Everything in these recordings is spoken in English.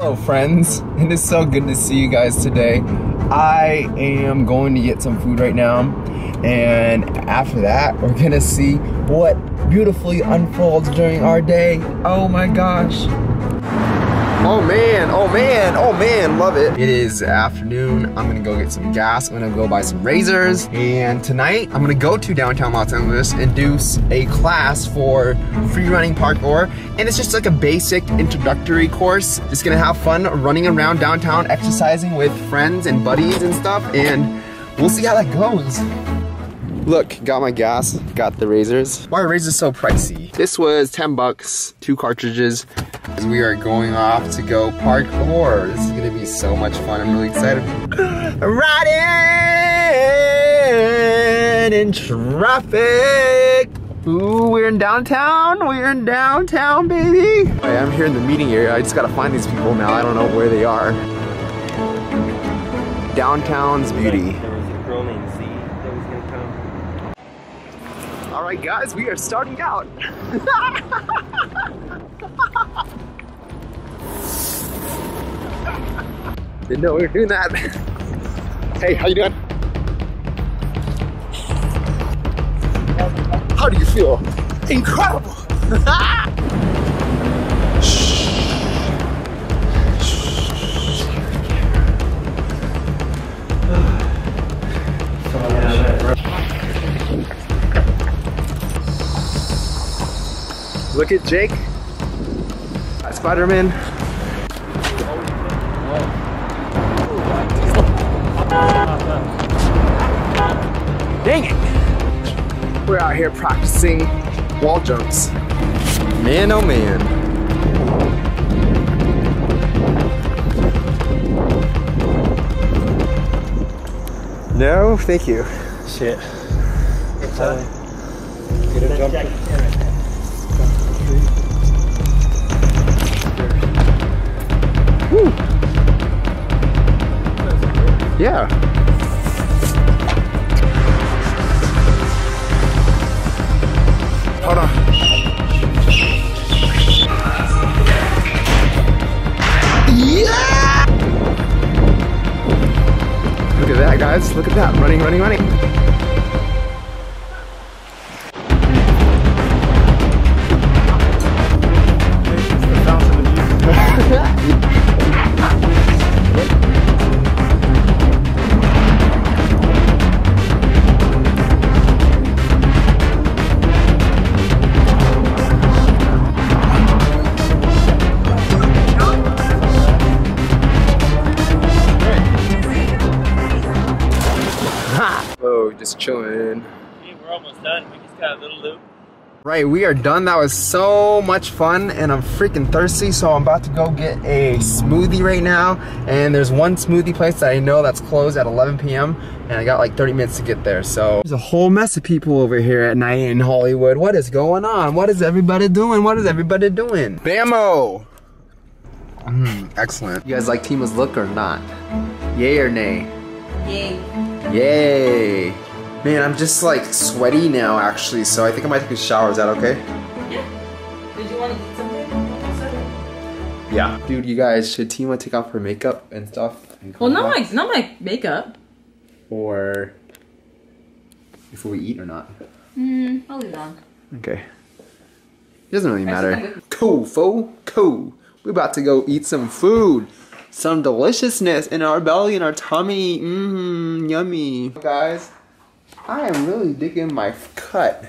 Hello friends, it is so good to see you guys today. I am going to get some food right now and after that we're gonna see what beautifully unfolds during our day. Oh my gosh. Oh man, oh man, oh man, love it. It is afternoon. I'm gonna go get some gas. I'm gonna go buy some razors. And tonight, I'm gonna go to downtown Los Angeles and do a class for free running parkour. And it's just like a basic introductory course. Just gonna have fun running around downtown, exercising with friends and buddies and stuff. And we'll see how that goes. Look, got my gas, got the razors. Why are razors so pricey? This was 10 bucks, two cartridges. As we are going off to go parkour. This is gonna be so much fun. I'm really excited. Riding in traffic. Ooh, we're in downtown. We're in downtown, baby. I am here in the meeting area. I just gotta find these people now. I don't know where they are. Downtown's beauty. All right, guys, we are starting out. Didn't know we were doing that. hey, how you doing? How do you feel? Incredible! Look at Jake. Spider-Man. Dang it! We're out here practicing wall jumps. Man, oh man. No, thank you. Shit. Uh, get a jump. Woo. Yeah. Hold on. Yeah! Look at that, guys. Look at that. Running, running, running. Done. We just got a little loop. Right, we are done. That was so much fun, and I'm freaking thirsty, so I'm about to go get a smoothie right now. And there's one smoothie place that I know that's closed at 11 p.m., and I got like 30 minutes to get there. So there's a whole mess of people over here at night in Hollywood. What is going on? What is everybody doing? What is everybody doing? Bammo! Mm, excellent. You guys like Tima's look or not? Yay or nay? Yay. Yay! Man, I'm just like sweaty now actually, so I think I might take a shower. Is that okay? Yeah. Did you want to eat something? Yeah. Dude, you guys, should Tima take off her makeup and stuff? And Well, not my not my makeup. Or before we eat or not? Hmm. I'll leave it on. Okay. It doesn't really matter. I'm. Cool, fool. Cool. We're about to go eat some food. Some deliciousness in our belly and our tummy. Mmm, yummy. Guys, I am really digging my cut.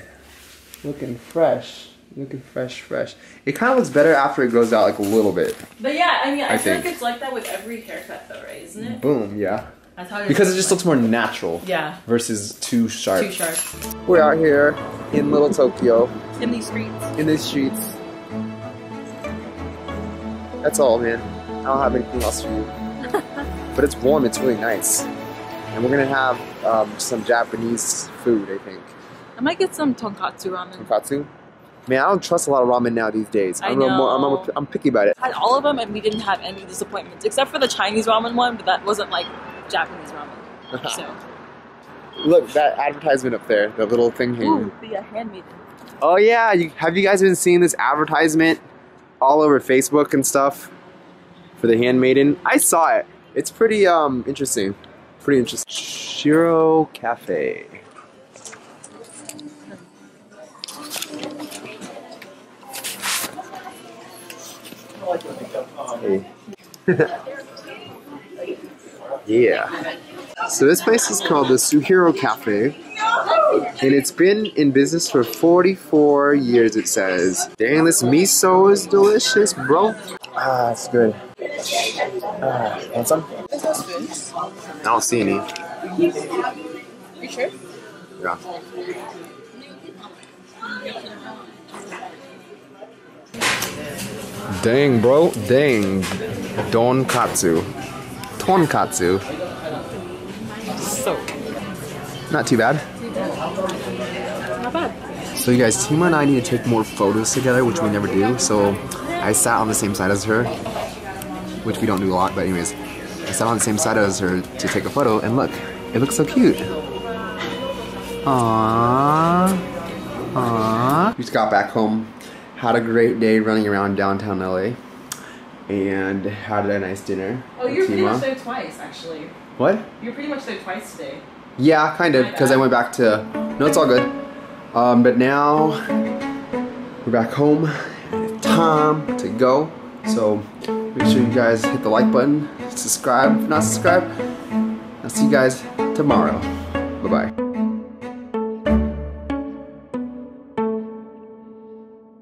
Looking fresh. Looking fresh, fresh. It kind of looks better after it grows out like a little bit. But yeah, I mean, I, I feel think. like it's like that with every haircut, though, right? Isn't it? Boom, yeah. How Because it just looks more natural Yeah. versus too sharp. Too sharp. We're out here in Little Tokyo, In these streets. in these streets. That's all, man. I don't have anything else for you. but it's warm, it's really nice. And we're gonna have um, some Japanese food, I think. I might get some tonkatsu ramen. Tonkatsu. Man, I don't trust a lot of ramen now these days. I more- I'm, know. I'm, I'm picky about it. Had all of them, and we didn't have any disappointments except for the Chinese ramen one, but that wasn't like Japanese ramen. So, Look, that advertisement up there, the little thing here. ooh, the uh, handmaiden. Oh yeah, you, have you guys been seeing this advertisement all over Facebook and stuff for the handmaiden. I saw it. It's pretty um interesting. Pretty interesting. Shiro Cafe. Hey. yeah. So this place is called the Suehiro Cafe. And it's been in business for 44 years, it says. Dang, this miso is delicious, bro. Ah, it's good. Ah, want some? There's no spoons. I don't see any. You sure? Yeah. Dang, bro. Dang. Donkatsu. Tonkatsu. So Not too bad. not bad. So you guys, Tima and I need to take more photos together, which we never do. So I sat on the same side as her, which we don't do a lot, but anyways. I sat on the same side as her to take a photo, and look, it looks so cute. Aww. Aww. We just got back home, had a great day running around downtown LA, and had a nice dinner. Oh, you're pretty much there twice, actually. What? You're pretty much there twice today. Yeah, kind of, because I went back to. No, it's all good. Um, but now we're back home. Time to go. So make sure you guys hit the like button, subscribe if not subscribe. I'll see you guys tomorrow. Bye bye.